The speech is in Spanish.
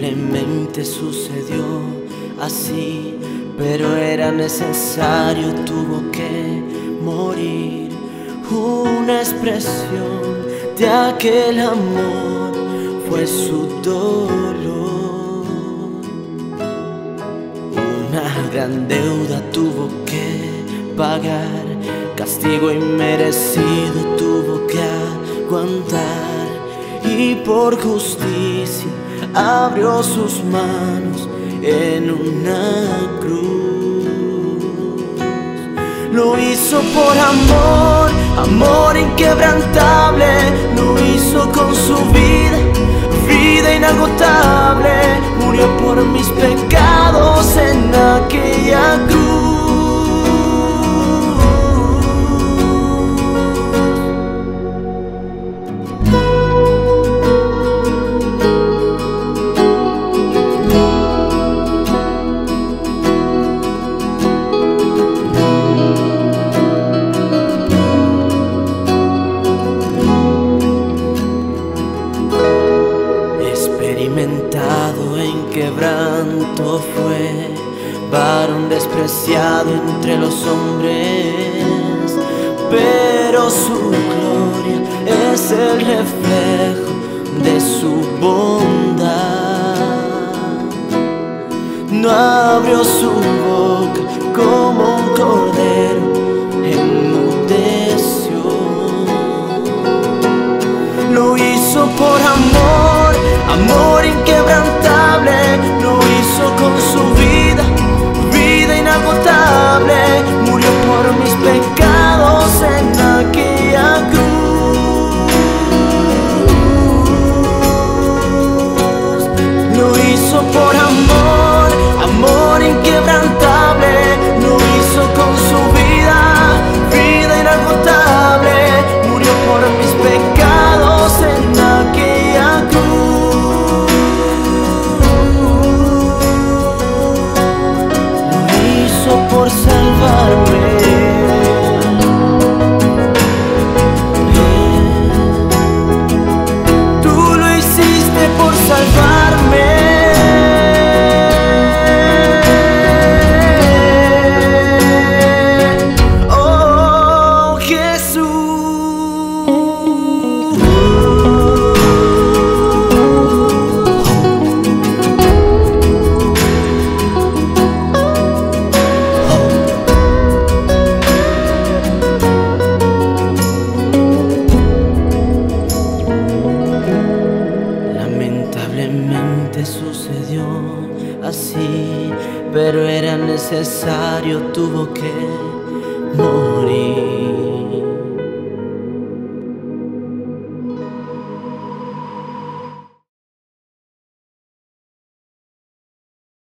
Simplemente sucedió así, pero era necesario, tuvo que morir. Una expresión de aquel amor fue su dolor. Una gran deuda tuvo que pagar, castigo inmerecido tuvo que aguantar y por justicia abrió sus manos en una cruz. Lo hizo por amor, amor inquebrantable, lo hizo con su vida, vida inagotable, murió por mis pecados en aquella experimentado en quebranto fue, varón despreciado entre los hombres, pero su gloria es el reflejo de su bondad. No abrió su boca como un cordero, enmudeció. Lo hizo por amor amor inquebrantable, así, pero era necesario, tuvo que morir.